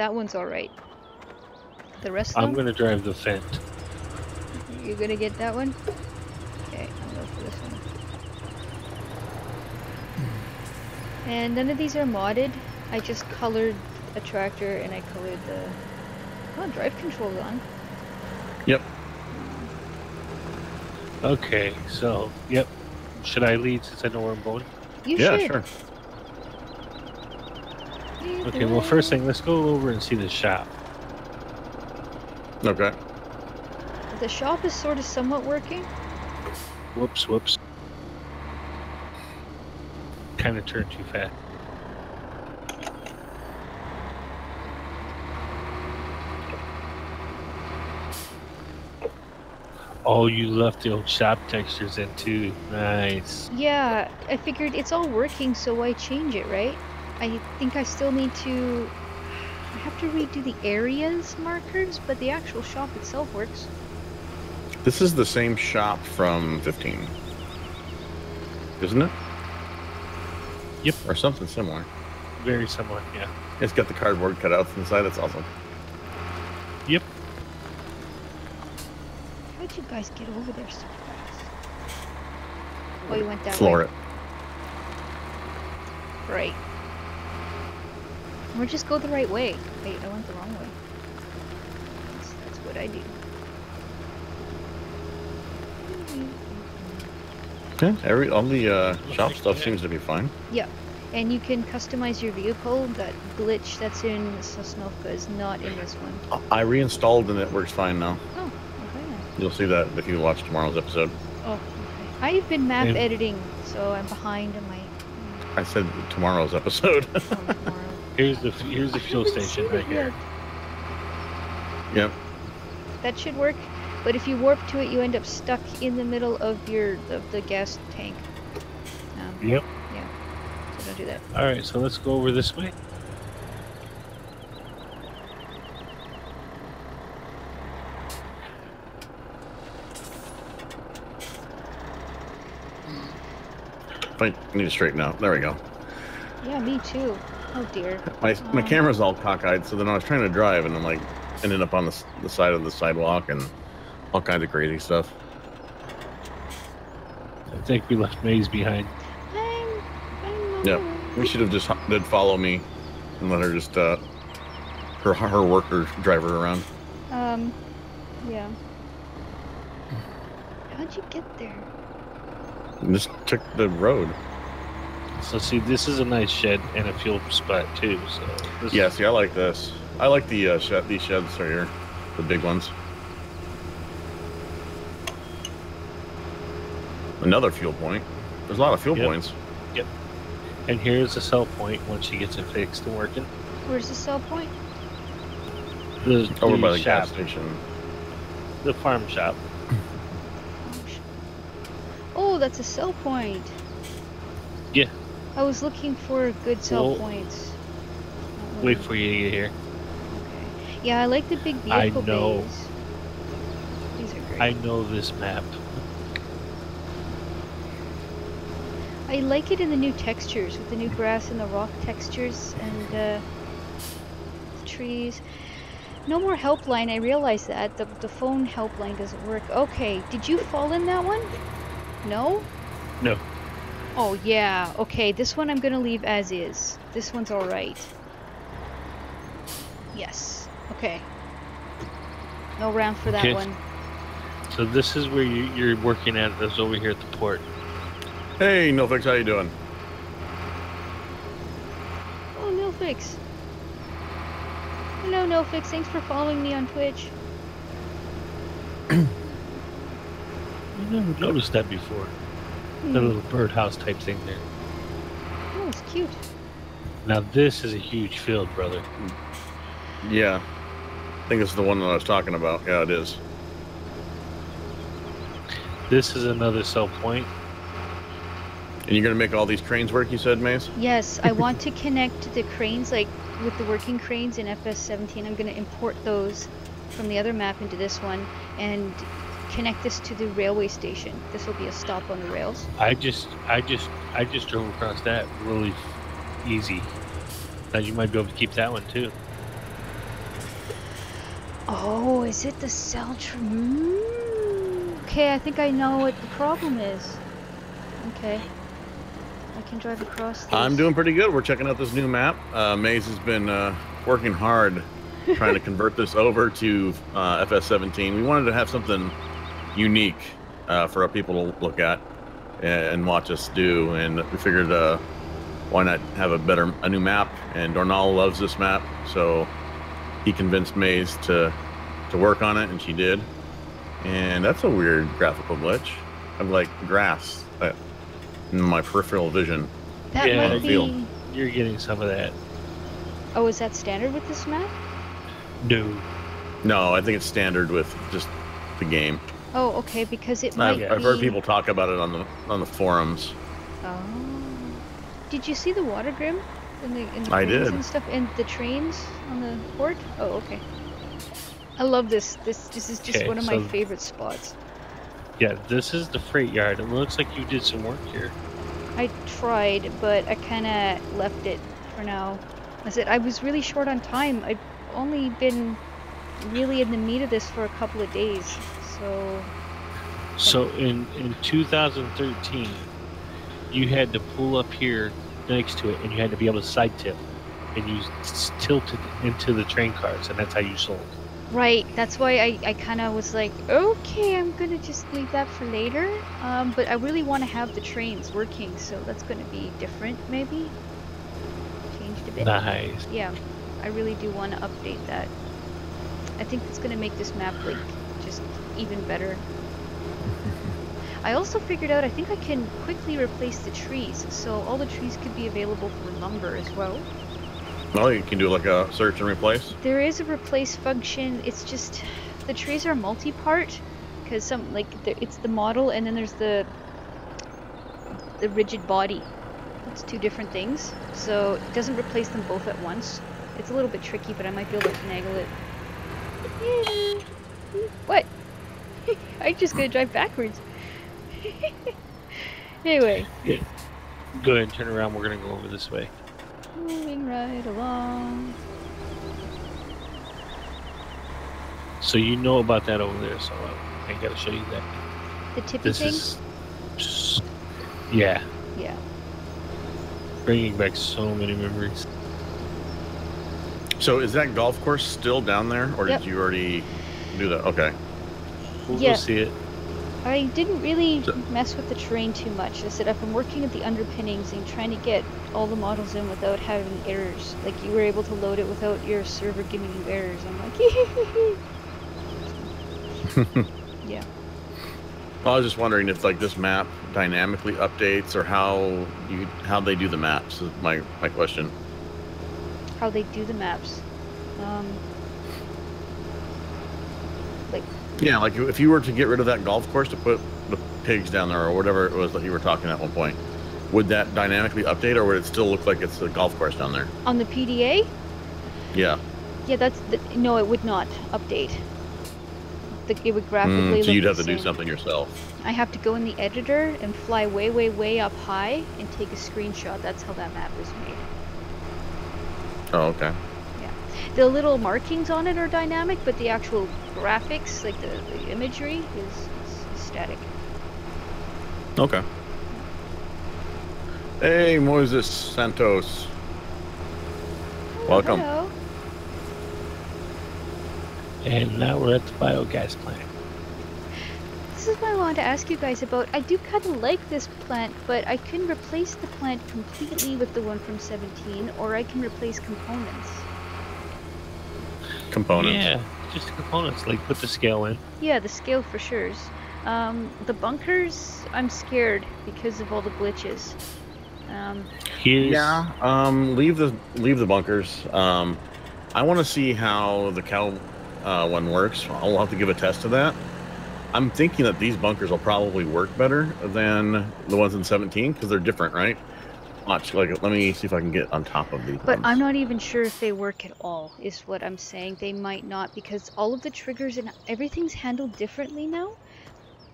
that one's all right. The rest of I'm gonna drive the Fendt. you're gonna get that one. Okay, I'll go for this one. And none of these are modded. I just colored a tractor and I colored the. Oh, drive control on. Yep. Okay, so yep. Should I lead since I know where I'm going? You yeah, should. sure. Lead the Okay, well first thing, let's go over and see the shop. Okay. The shop is sort of somewhat working. Whoops, whoops. Kind of turned too fast. Oh, you left the old shop textures in too. Nice. Yeah, I figured it's all working, so why change it, right? I think I still need to. I have to redo the areas markers, but the actual shop itself works. This is the same shop from 15. Isn't it? Yep. Or something similar. Very similar, yeah. It's got the cardboard cutouts inside. That's awesome. Yep. How'd you guys get over there so fast? Oh, you went that Floor way. it. Right. Or just go the right way. Wait, I went the wrong way. That's, that's what I do. Yeah, every all the uh, shop stuff seems to be fine. Yeah, and you can customize your vehicle. That glitch that's in Sosnovka is not in this one. I reinstalled and it works fine now. Oh, okay. You'll see that if you watch tomorrow's episode. Oh, okay. I've been map And- editing, so I'm behind on my. I said tomorrow's episode. Oh, tomorrow. Here's the here's the fuel station right it here. yep. That should work, but if you warp to it, you end up stuck in the middle of your of the gas tank. Um, Yep. so don't do that. All right, so let's go over this way. I need to straighten out. There we go. Yeah, me too. Oh dear. My my Um, camera's all cockeyed, so then I was trying to drive, and I'm like, ended up on the, the side of the sidewalk and all kinds of crazy stuff. I think we left Maize behind. I'm, I'm Yeah. We should have just h- did follow me and let her just uh her her worker drive her around. Um, yeah. How'd you get there? And just took the road. So see, this is a nice shed and a fuel spot too. So this Yeah, see, I like this. I like the uh, shed, these sheds right here, the big ones. Another fuel point. There's a lot of fuel Yep. points. Yep. And here's the sell point once she gets it fixed and working. Where's the sell point? The, Over by the shop, gas station. the farm shop. Oh, Oh, that's a sell point. Yeah. I was looking for good sell Well, points. Wait for you to get here. Okay. Yeah, I like the big vehicle I know. bays. These are great. I know this map. I like it in the new textures with the new grass and the rock textures and uh, the trees. No more helpline. I realize that the the phone helpline doesn't work. Okay, did you fall in that one? No. No. Oh yeah. Okay, this one I'm gonna leave as is. This one's all right. Yes. Okay. No round for that Okay. one. So this is where you, you're working at. Is over here at the port. Hey, no fix, how you doing? Oh, no fix. Hello, no fix. Thanks for following me on Twitch. I never noticed that before. Hmm. The little birdhouse type thing there. Oh, it's cute. Now this is a huge field, brother. Yeah. I think it's the one that I was talking about. Yeah, it is. This is another sell point. And you're gonna make all these cranes work, you said, Maize? Yes, I want to connect the cranes, like with the working cranes in FS17. I'm going to import those from the other map into this one and connect this to the railway station. This will be a stop on the rails. I just, I just, I just drove across that really easy. Now you might be able to keep that one too. Oh, is it the cell tr- mm, Okay, I think I know what the problem is. Okay. I can drive across this. I'm doing pretty good. We're checking out this new map. Uh, Maize has been uh, working hard trying to convert this over to uh, FS17. We wanted to have something unique uh, for our people to look at and watch us do, and we figured uh, why not have a better, a new map? And Dornall loves this map, so he convinced Maize to to work on it, and she did. And that's a weird graphical glitch of like grass uh, in my peripheral vision. That Yeah, might be. feel- You're getting some of that. Oh, is that standard with this map? No. No, I think it's standard with just the game. Oh, okay, because it I've, might I've heard people talk about it on the on the forums. Oh. Did you see the water grim in the in the I planes did. and stuff and the trains on the port? Oh, okay. I love this. This this is just Okay, one of my favorite spots. Yeah, this is the freight yard. It looks like you did some work here. I tried, but I kind of left it for now. I said I was really short on time. I've only been really in the meat of this for a couple of days, so So in in 2013, you had to pull up here next to it, and you had to be able to side tip, and you tilted into the train cars, and that's how you sold. Right, that's why I, I kind of was like, okay, I'm gonna just leave that for later. Um, but I really want to have the trains working, so that's gonna be different, maybe. Changed a bit. Nice. Yeah, I really do want to update that. I think it's gonna make this map like just even better. I also figured out I think I can quickly replace the trees, so all the trees could be available for lumber as well. Oh, you can do like a search and replace. There is a replace function. It's just the trees are multi-part because some like the, it's the model and then there's the the rigid body. It's two different things. So it doesn't replace them both at once. It's a little bit tricky, but I might be able to finagle it. What? I'm just gonna drive backwards. anyway, Go ahead and turn around. We're gonna go over this way. moving right along. So you know about that over there, so uh, I ain't gotta show you that. The tippy This thing. is just yeah, Yeah. bringing back so many memories. So is that golf course still down there, or Yep. did you already do that? Okay. We'll Yeah. see it. I didn't really So- mess with the terrain too much. I said I've been working at the underpinnings and trying to get all the models in without having errors. Like you were able to load it without your server giving you errors. I'm like, yeah. Well, I was just wondering if like this map dynamically updates, or how you how they do the maps. Is my my question. How they do the maps. Um, like Yeah, like if you were to get rid of that golf course to put the pigs down there, or whatever it was that you were talking at one point, would that dynamically update, or would it still look like it's a golf course down there? on the PDA, Yeah. yeah, that's the, no, it would not update. The, it would graphically. Mm, so you'd have to do something yourself. I have to go in the editor and fly way, way, way up high and take a screenshot. That's how that map is made. Oh, okay. The little markings on it are dynamic, but the actual graphics, like the, the imagery, is, is static. Okay. Hey, Moises Santos. Oh, Welcome. hello. And now we're at the biogas plant. This is what I wanted to ask you guys about. I do kind of like this plant, but I can replace the plant completely with the one from 17, or I can replace components. Components. Yeah, just the components. Like put the scale in. Yeah, the scale for sure. Um, the bunkers, I'm scared because of all the glitches. Um, Here's Yeah. Um, leave the leave the bunkers. Um, I want to see how the cow uh, one works. I'll have to give a test of that. I'm thinking that these bunkers will probably work better than the ones in 17 because they're different, right? Watch. Like, let me see if I can get on top of these. But ones. I'm not even sure if they work at all, is what I'm saying. They might not, because all of the triggers and everything's handled differently now.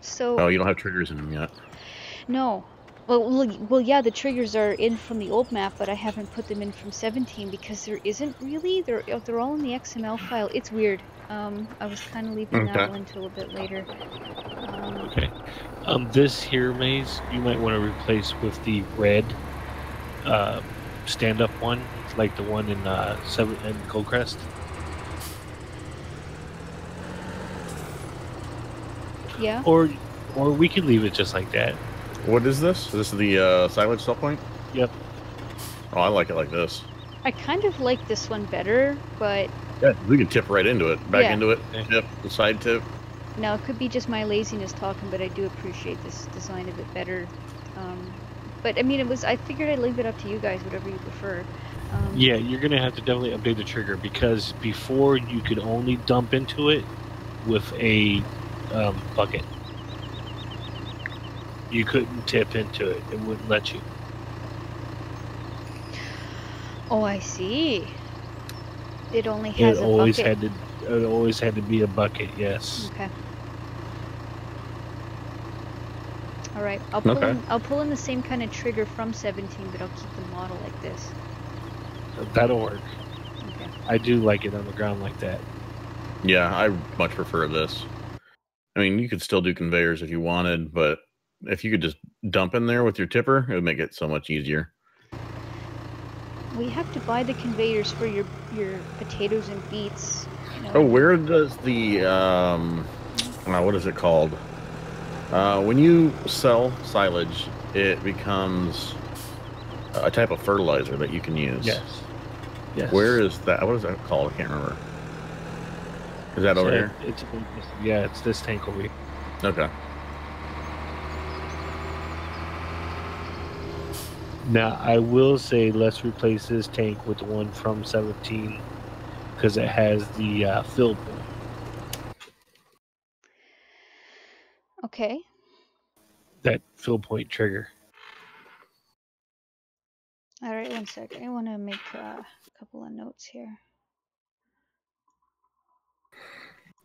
So, Oh, you don't have triggers in them yet. no. Well, well, well, yeah, the triggers are in from the old map, but I haven't put them in from 17 because there isn't really. They're uh, they're all in the XML file. It's weird. Um, I was kind of leaving that Okay. one till a bit later. Um, Okay. Um, this here Maize you might want to replace with the red uh, stand-up one, like the one in uh, Seven and Goldcrest. yeah. Or, or we can leave it just like that. What is this? This is the uh, silage sell point. Yep. Oh, I like it like this. I kind of like this one better, but Yeah, we can tip right into it, back Yeah. into it. Okay. Tip, the side tip. now it could be just my laziness talking, but I do appreciate this design a bit better. Um, but I mean, it was. I figured I'd leave it up to you guys, whatever you prefer. Um, Yeah, you're gonna have to definitely update the trigger because before you could only dump into it with a um, bucket. You couldn't tip into it; it wouldn't let you. Oh, I see. It only It has a always bucket. had to. It always had to be a bucket. Yes. Okay. All right, I'll pull Okay. in. I'll pull in the same kind of trigger from 17, but I'll keep the model like this. That'll work. Okay. I do like it on the ground like that. Yeah, I much prefer this. I mean, you could still do conveyors if you wanted, but if you could just dump in there with your tipper, it would make it so much easier. We have to buy the conveyors for your your potatoes and beets. You know. Oh, where does the um, uh, what is it called? Uh, when you sell silage, it becomes a type of fertilizer that you can use. Yes. Yes. Where is that? What is that called? I can't remember. Is that over So here? It's, yeah, it's this tank over here. Okay. Now, I will say let's replace this tank with the one from 17 because it has the uh, fill. Okay. That fill point trigger. All right. One sec. I want to make uh, a couple of notes here.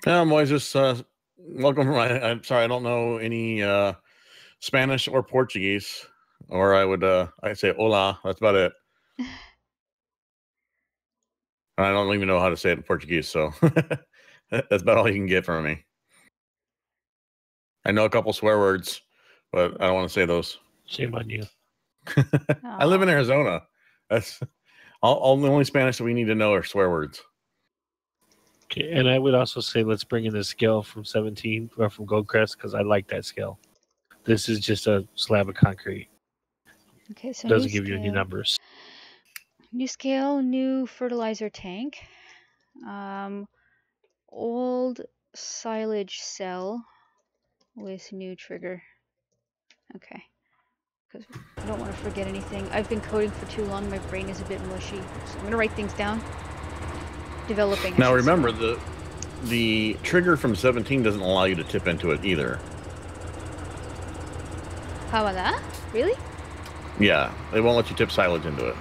Yeah, Moises, uh, welcome. I, I'm sorry, I don't know any uh, Spanish or Portuguese, or I would uh, I say hola. That's about it. I don't even know how to say it in Portuguese, so that's about all you can get from me. I know a couple swear words, but I don't want to say those. Shame on you. I live in Arizona. That's all, all the only Spanish that we need to know are swear words. Okay, and I would also say let's bring in the scale from 17 or from Goldcrest because I like that scale. This is just a slab of concrete. Okay. So Doesn't new give you any numbers. New scale, new fertilizer tank. Um, old silage sell with new trigger. Okay. Because I don't want to forget anything. I've been coding for too long. My brain is a bit mushy. So I'm gonna write things down. Developing. I Now should say. remember the the trigger from 17 doesn't allow you to tip into it either. How about that? Really? Yeah, they won't let you tip silage into it.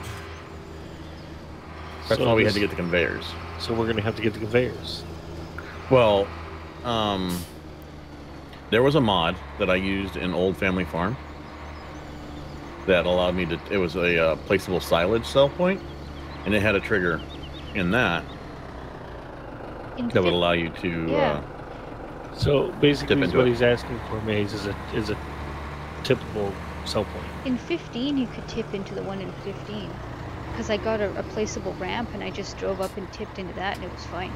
That's So why we had to get the conveyors. So we're gonna have to get the conveyors. Well, um, there was a mod that I used in Old Family Farm that allowed me to. It was a uh, placeable silage sell point, and it had a trigger in that In that would allow you to. Yeah. So basically, what it. he's asking for, Maize, is a is a typical sell point. in 15, you could tip into the one in 15. Because I got a, a placeable ramp and I just drove up and tipped into that and it was fine.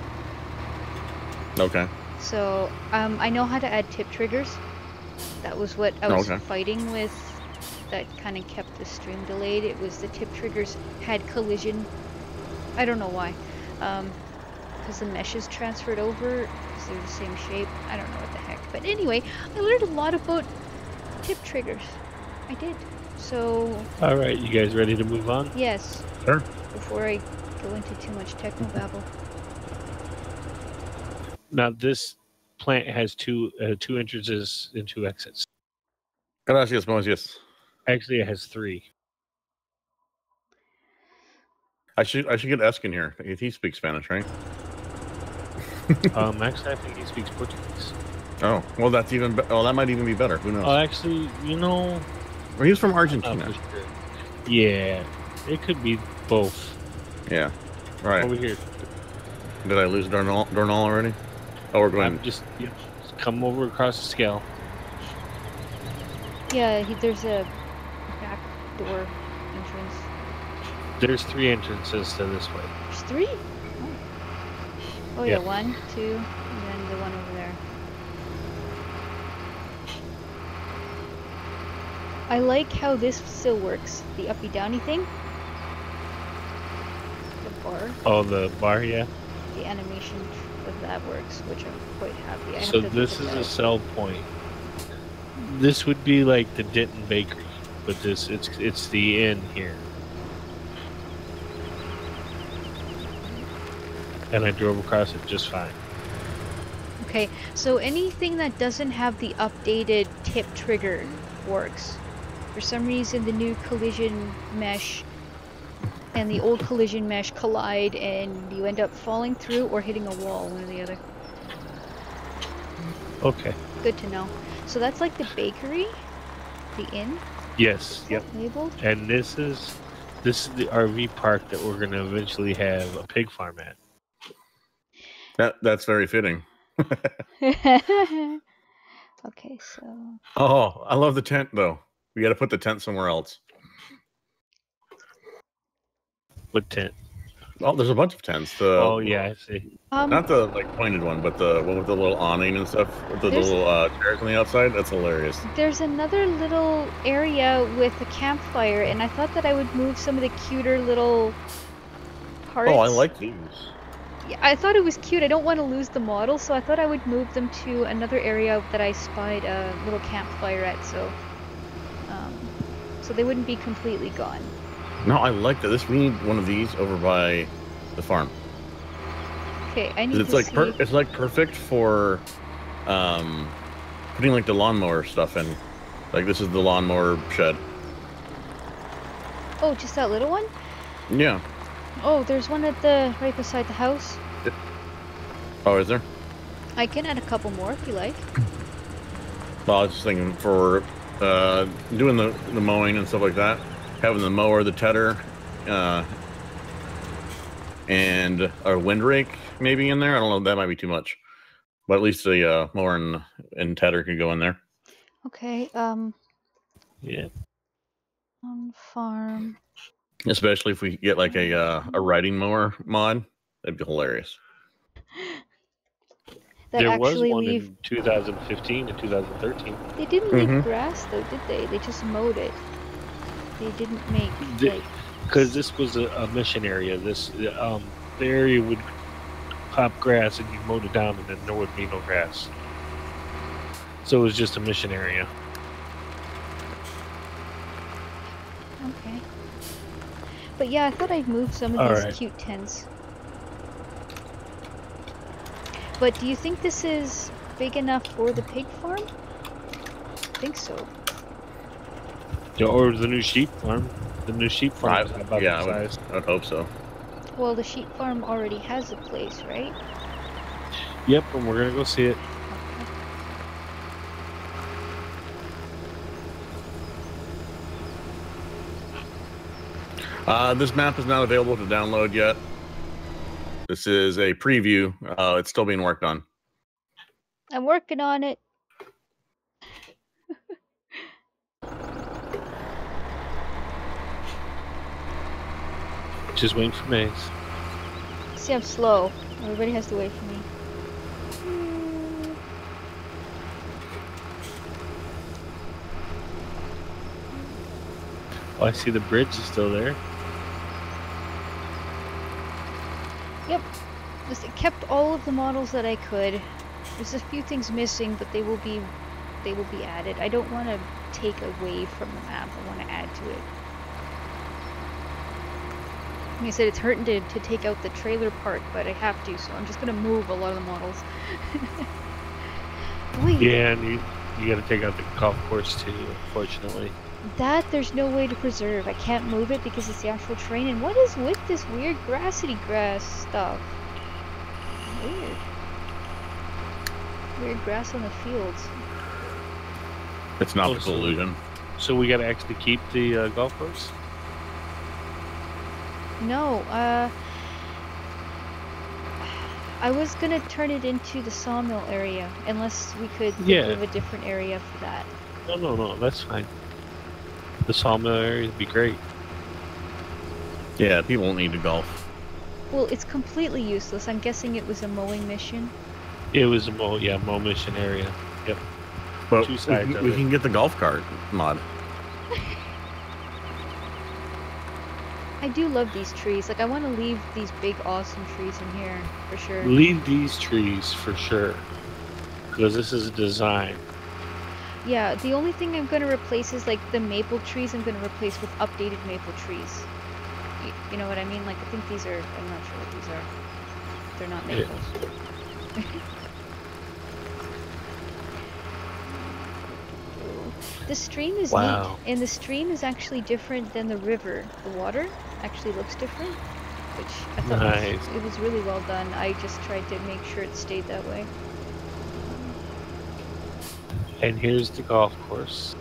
Uh, okay. So um, I know how to add tip triggers. That was what I was okay. fighting with. That kind of kept the stream delayed. It was the tip triggers had collision. I don't know why. Because the meshes transferred over. Because they're the same shape. I don't know what the heck. But anyway, I learned a lot about tip triggers. I did. So All right, you guys ready to move on? yes. Sure. Before I go into too much techno babble. Now this plant has two uh, two entrances and two exits. Gracias, Moses. Actually, it has three. I should I should get Esk in here. He he speaks Spanish, right? Um, actually, I think he speaks Portuguese. Oh, well, that's even. Be- oh, that might even be better. Who knows? Oh, actually, you know, Or he's from Argentina. sure. Yeah, it could be both. Yeah. Right. Over here, Did I lose Dornall, Dornall already? Oh, we're going. I'm just, yeah, just come over across the scale. Yeah, he, there's a back door entrance. There's three entrances to this way. There's three? Oh, oh Yeah. yeah, one, two, and then the one over there. I like how this still works. The uppy downy thing. The bar, Oh, the bar, yeah. the animation of that works, which I'm quite happy. I have So this is a sell point. This would be like the Denton Bakery, but this it's it's the inn here. And I drove across it just fine. Okay, so anything that doesn't have the updated tip trigger works. For some reason, the new collision mesh and the old collision mesh collide, and you end up falling through or hitting a wall, one or the other. Okay. Good to know. So that's like the bakery, the inn, Yes. Yep. labeled. And this is this is the RV park that we're gonna eventually have a pig farm at. That that's very fitting. okay, so Oh, I love the tent though. We got to put the tent somewhere else. What tent? Oh, there's a bunch of tents. The, oh yeah, I see. um, Not the like pointed one, but the one with the little awning and stuff, with the little uh, chairs on the outside. That's hilarious. There's another little area with a campfire, and I thought that I would move some of the cuter little parts. Oh, I like these. Yeah, I thought it was cute. I don't want to lose the model, so I thought I would move them to another area that I spied a little campfire at, so um, so they wouldn't be completely gone. No, I like that. This we need one of these over by the farm. Okay, I need It's to like it's like perfect for um putting like the lawnmower stuff in. Like this is the lawnmower shed. Oh, just that little one? Yeah. Oh, there's one at the right beside the house. Oh, is there? I can add a couple more if you like. Well, I was just thinking for uh, doing the, the mowing and stuff like that, having the mower, the tedder, uh, and a wind rake maybe in there. I don't know. That might be too much, but at least the uh, mower and, and tedder could go in there. Okay, um, Yeah. on farm. Especially if we get like a uh, a riding mower mod, that'd be hilarious. That there was actually one leave. in 2015 and 2013. They didn't leave Mhm. grass though, did they? They just mowed it. They didn't make Di- like. because this was a, a mission area. This um, the area would pop grass and you mowed it down, and then there would be no grass. So it was just a mission area. Okay. But yeah, I thought I'd move some of All these right. cute tents. But do you think this is big enough for the pig farm? I think so. Yeah, or the new sheep farm. The new sheep farm is I- about yeah, I that would- size. I'd hope so. Well, the sheep farm already has a place, right? Yep, and we're gonna go see it. Uh, this map is not available to download yet. This is a preview. Uh, it's still being worked on. I'm working on it. Just waiting for Maize. See, I'm slow. Everybody has to wait for me. Oh, I see the bridge is still there. Yep. Just kept all of the models that I could. There's a few things missing, but they will be they will be added. I don't want to take away from the map. I want to add to it. Like I said, it's hurting to, to take out the trailer part, but I have to, so I'm just gonna move a lot of the models. Wait, Yeah, and you you got to take out the golf course too. Unfortunately. that there's no way to preserve. I can't move it because it's the actual terrain. And what is with this weird grassy grass stuff? Weird. Weird grass on the fields. It's an Oh, optical so- illusion. So we got to actually keep the uh, golf course. No, uh, I was gonna turn it into the sawmill area, unless we could think Yeah. of a different area for that. No, no, no. That's fine. The sawmill area would be great. Yeah, people don't need to golf. Well, it's completely useless. I'm guessing it was a mowing mission. It was a mo yeah mo mission area. Yep. But Two we, sides can- we can get the golf cart mod. I do love these trees. Like, I want to leave these big, awesome trees in here for sure. Leave these trees for sure, because this is a design. Yeah, the only thing I'm gonna replace is like the maple trees. I'm gonna replace with updated maple trees. You, you know what I mean? Like, I think these are. I'm not sure what these are. They're not Yeah. the stream is Wow. neat, and the stream is actually different than the river. The water actually looks different, which I thought Nice. was, it was really well done. I just tried to make sure it stayed that way. And here's the golf course.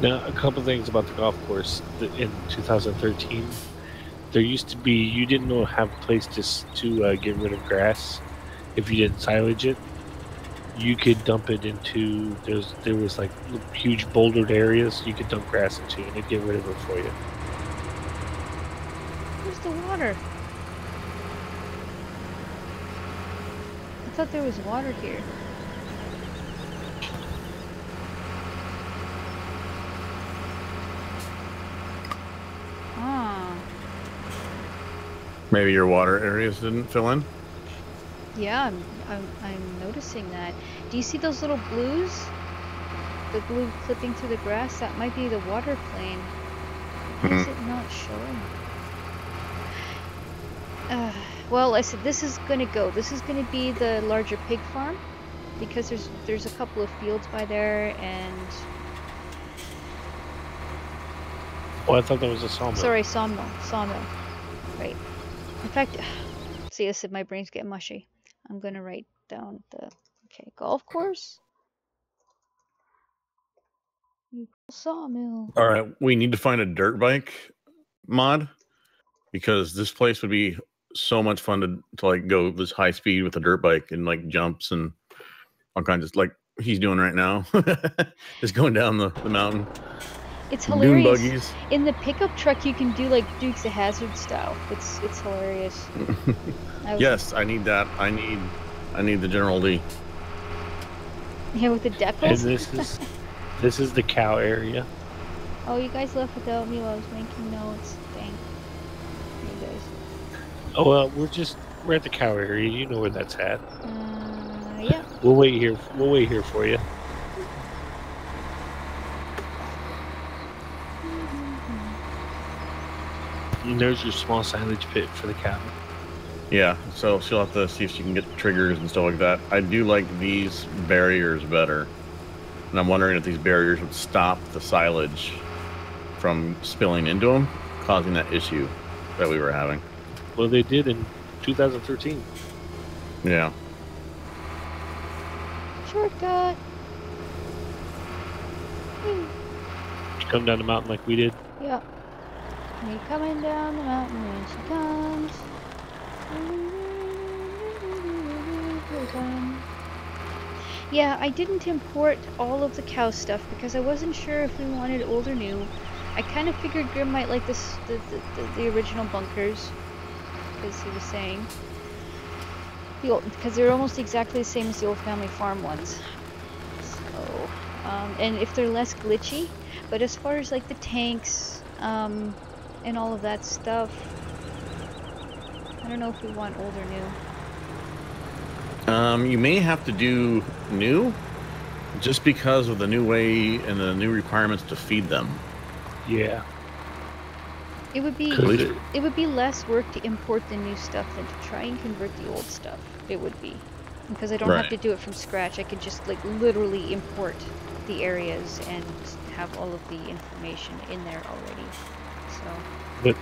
Now, a couple things about the golf course in 2013. There used to be you didn't know have a place to to uh, get rid of grass if you didn't silage it. You could dump it into there's there was like huge bouldered areas you could dump grass into and it'd get rid of it for you. Where's the water? I thought there was water here. Ah, Maybe your water areas didn't fill in. yeah, I'm, I'm, I'm noticing that. Do you see those little blues? The blue clipping through the grass? That might be the water plane. Why is it not showing? Uh, well, I said this is gonna go. This is gonna be the larger pig farm because there's there's a couple of fields by there and Oh, I thought that was a sawmill. sorry sawmill sawmill. Right. In fact, see, I said my brain's getting mushy. I'm gonna write down the okay golf course. Sawmill. All right, we need to find a dirt bike mod because this place would be so much fun to, to like go this high speed with a dirt bike and like jumps and all kinds of like he's doing right now. Just going down the, the mountain. It's Dune hilarious. buggies. In the pickup truck, you can do like Dukes of Hazzard style. It's it's hilarious. I was- yes, I need that. I need I need the General Lee. Yeah, with the And decals. this is this is the cow area. Oh, you guys left without me while I was making notes. Dang. You guys. Oh well, we're just we're at the cow area. You know where that's at. Uh, yeah. We'll wait here. We'll wait here for you. And there's your small silage pit for the cow. Yeah, so she'll have to see if she can get triggers and stuff like that. I do like these barriers better. And I'm wondering if these barriers would stop the silage from spilling into them, causing that issue that we were having. Well, they did in 2013. Yeah. Shortcut. Whee. Come down the mountain like we did. Yeah. Me coming down the mountain when she comes. Here. Yeah, I didn't import all of the cow stuff because I wasn't sure if we wanted old or new. I kind of figured Grim might like this, the, the, the, original bunkers, because he was saying. The because they're almost exactly the same as the old family farm ones. So, um, and if they're less glitchy, but as far as like the tanks, um, and all of that stuff, I don't know if we want old or new. Um, you may have to do new just because of the new way and the new requirements to feed them. Yeah. It would be least- it- it would be less work to import the new stuff than to try and convert the old stuff. It would be because I don't have to do it from scratch. I could just like literally import the areas and have all of the information in there already. So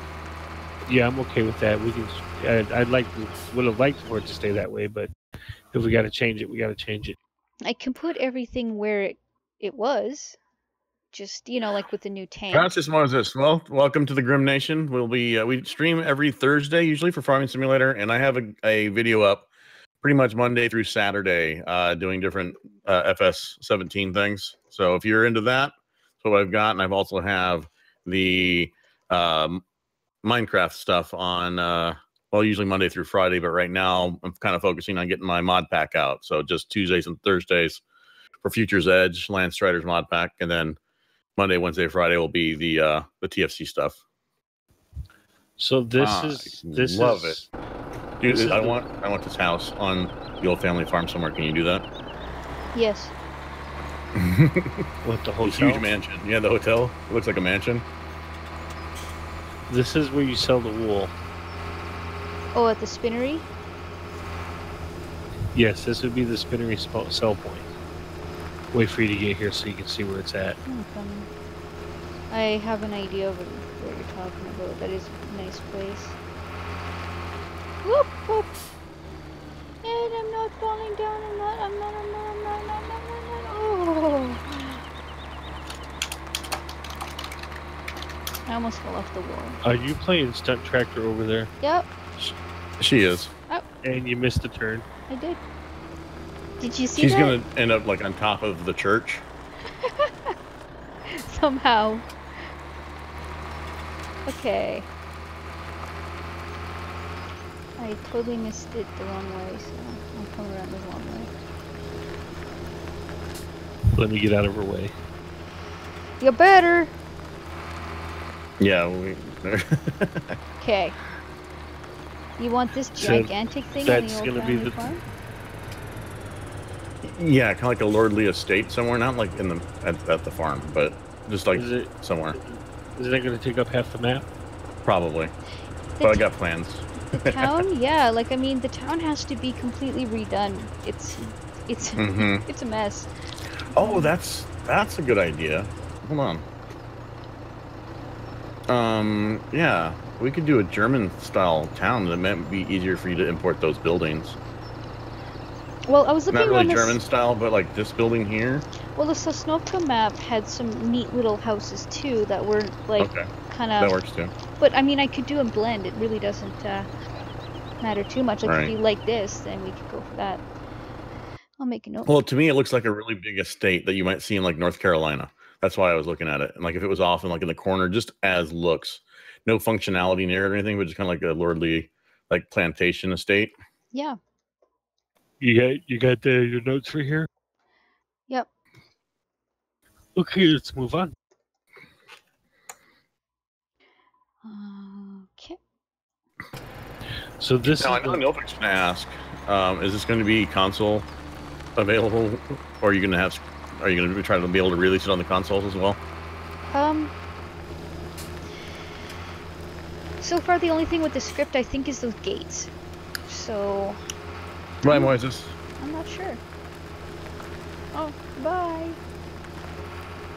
Yeah, I'm okay with that. We can. I'd, I'd like to, would have liked for it to stay that way, but if we got to change it, we got to change it. I can put everything where it, it was. Just, you know, like with the new tank. Francis Moses, well, welcome to the Grim Nation. We'll be uh, we stream every Thursday usually for Farming Simulator, and I have a, a video up pretty much Monday through Saturday, uh, doing different uh, FS17 things. So if you're into that, that's what I've got, and I've also have the um, Minecraft stuff on. Uh, well, usually Monday through Friday, but right now I'm kind of focusing on getting my mod pack out. So just Tuesdays and Thursdays for Futures Edge, Landstriders mod pack, and then Monday, Wednesday, Friday will be the uh, the TFC stuff. So this Ah, is this love is, Dude, This is I the- want I want this house on the old family farm somewhere. Can you do that? Yes. what the A hotel. huge mansion. Yeah, the hotel. It looks like a mansion. This is where you sell the wool. Oh, at the spinnery? Yes, this would be the spinnery sell point. Wait for you to get here so you can see where it's at. Hmm, I'm. I have an idea of what you're talking about. That is a nice place. Whoop whoop. And I'm not falling down. I'm not. I'm not. I'm not. I'm not. I'm not. I'm not. I'm not. Oh. I almost fell off the wall. Are you playing stunt tractor over there? Yep, She is. Oh. And you missed a turn. I did. Did you see She's that? gonna end up like on top of the church. Somehow. Okay. I totally missed it the wrong way, so I'm coming around the wrong way. Let me get out of her way. You better! Yeah. We, Okay. You want this So gigantic thing on that's the old gonna be the- farm? yeah, kind of like a lordly estate somewhere, not like in the at, at the farm, but just like is it somewhere. is it going to take up half the map? Probably. The, But I got plans. the town? Yeah, like I mean the town has to be completely redone. It's it's hmm it's a mess. Oh, that's that's a good idea. Hold on. Um, yeah, we could do a German style town that might be easier for you to import those buildings. Well, I was looking Not really on this. German style, but like this building here. Well, the Sosnovka map had some neat little houses too that were like okay, kind that of. works too. But I mean, I could do a blend. It really doesn't uh, matter too much. Like Right. if you like this, then we could go for that. I'll make a note. Well, to me, it looks like a really big estate that you might see in like North Carolina. That's why I was looking at it. And like if it was off in like in the corner, just as looks, no functionality near it or anything, but just kind of like a lordly like plantation estate. yeah. You got you got the, your notes for here. Yep. Okay, let's move on. Okay. So this Now I is know the- Nilfik's gonna ask, um, is this going to be console available, or are you going to have? Are you going to try to be able to release it on the consoles as well? Um. So far, the only thing with the script I think is those gates. So Bye, Moises. I'm not sure. Oh, bye.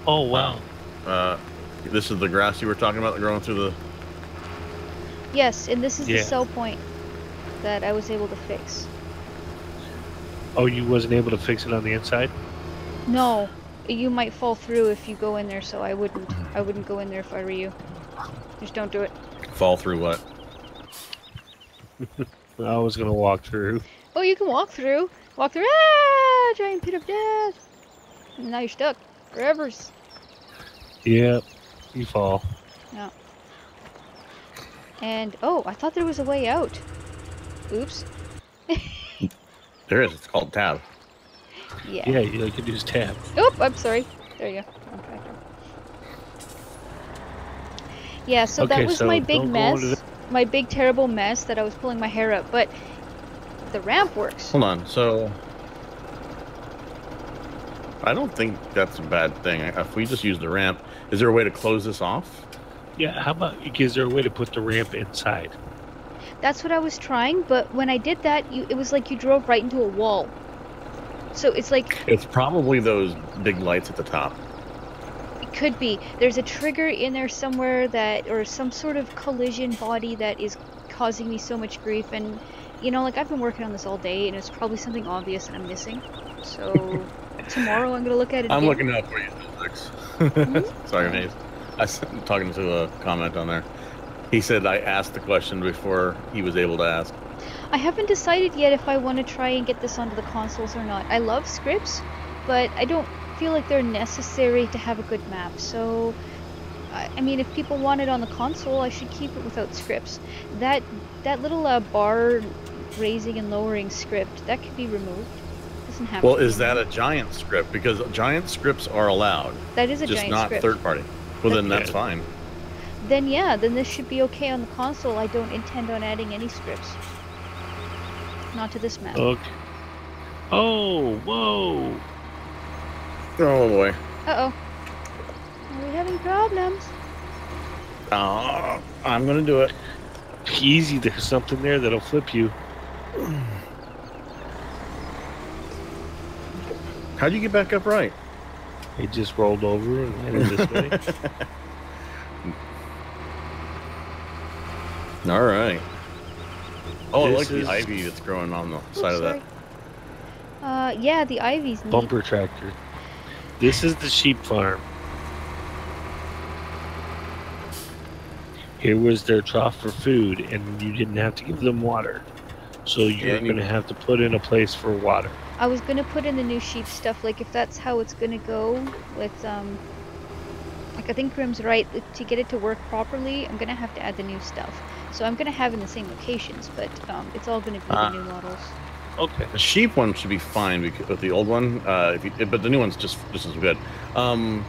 oh wow. Uh, this is the grass you were talking about growing through the. Yes, and this is Yeah. the sell point that I was able to fix. Oh, you wasn't able to fix it on the inside. No, you might fall through if you go in there, so I wouldn't. I wouldn't go in there if I were you. Just don't do it. Fall through what? I was gonna walk through. Oh, you can walk through. Walk through. Ah! Giant pit of death. And now you're stuck. Forever's. Yep, you fall. Yeah. And oh, I thought there was a way out. Oops. There is. It's called tab. Yeah. Yeah, you could use tab. Oop, I'm sorry. There you go. Okay. Yeah, so Okay, that was so my big mess. My big terrible mess that I was pulling my hair up, but the ramp works. Hold on. So. I don't think that's a bad thing. If we just use the ramp, is there a way to close this off? Yeah, how about is there a way to put the ramp inside? That's what I was trying, but when I did that, you it was like you drove right into a wall. So it's like It's probably those big lights at the top. it Could be. There's a trigger in there somewhere that, or some sort of collision body that is causing me so much grief. And, you know, like I've been working on this all day, and it's probably something obvious that I'm missing. So tomorrow I'm gonna look at it. I'm again. looking up for you, Alex. Mhm. Sorry, Maize. I was talking to a comment on there. He said I asked the question before he was able to ask. I haven't decided yet if I want to try and get this onto the consoles or not. I love scripts, but I don't feel like they're necessary to have a good map. So, I mean, if people want it on the console, I should keep it without scripts. That that little uh, bar raising and lowering script that could be removed. Doesn't have. Well, is that a giant script? Because giant scripts are allowed, that is a just giant not script? third party. Well, then that's Okay. fine. Then yeah, then this should be okay on the console. I don't intend on adding any scripts. Not to this map. Okay. Oh, whoa! Oh boy. Uh oh. Are we having problems? Oh, I'm gonna do it. Easy, there's something there that'll flip you. How'd you get back up right? It just rolled over and headed this way. All right. Oh, I This like is- the ivy that's growing on the Oops, side of that. sorry. Uh, yeah, the ivy's neat. Bumper tractor. This is the sheep farm. Here was their trough for food, and you didn't have to give them water. So you're Yeah, going to have to put in a place for water. I was gonna put in the new sheep stuff, like if that's how it's gonna go with, um, like I think Grim's right, to get it to work properly, I'm gonna have to add the new stuff. So I'm gonna have in the same locations, but, um, it's all gonna be Ah. the new models. Okay. The sheep one should be fine because, with the old one, uh, if you, but the new one's just just as good. Um,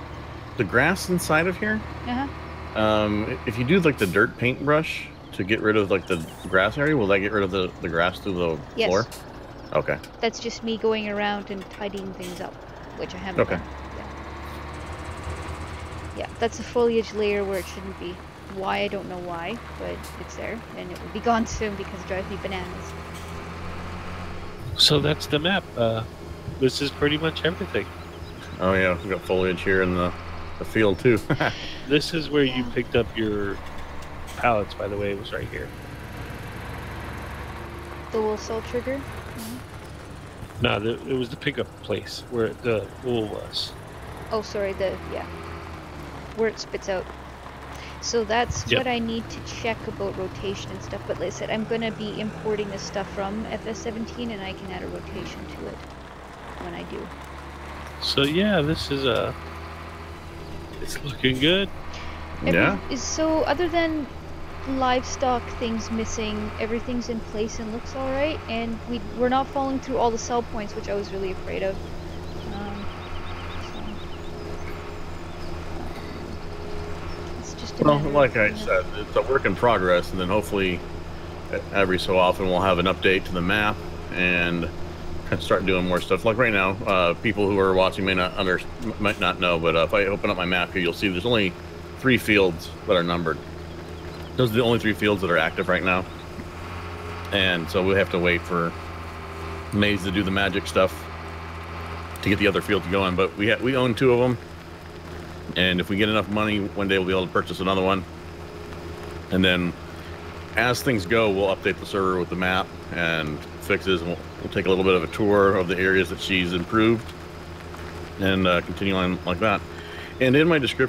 the grass inside of here, Uh-huh. um, if you do like the dirt paintbrush to get rid of like the grass area, will that get rid of the, the grass through the Yes. floor? Okay. That's just me going around and tidying things up, which I haven't Okay. done. Yeah. Yeah, that's a foliage layer where it shouldn't be. Why, I don't know why, but it's there, and it will be gone soon because it drives me bananas. So that's the map. Uh, this is pretty much everything. Oh yeah, we've got foliage here in the, the field too. This is where you picked up your pallets, by the way. It was right here. The wool sell trigger. No, the, it was the pickup place where the wool was. Oh, sorry, the, yeah. Where it spits out. So that's Yep. what I need to check about rotation and stuff. But like I said, I'm gonna be importing this stuff from FS17 and I can add a rotation to it when I do. So yeah, this is Uh, it's looking good. Every- yeah. Is so other than livestock things missing, everything's in place and looks all right, and we we're not falling through all the sell points, which I was really afraid of. Um, so, it's just a Well, like I said, it's a work in progress, and then hopefully, every so often we'll have an update to the map and start doing more stuff. Like right now, uh, people who are watching may not under might not know, but uh, if I open up my map here, you'll see there's only three fields that are numbered. Those are the only three fields that are active right now, and so we have to wait for Maize to do the magic stuff to get the other fields going. But we we own two of them. And if we get enough money, one day we'll be able to purchase another one. And then, as things go, we'll update the server with the map and fixes, and we'll, we'll take a little bit of a tour of the areas that she's improved, and uh, continue on like that. And in my description.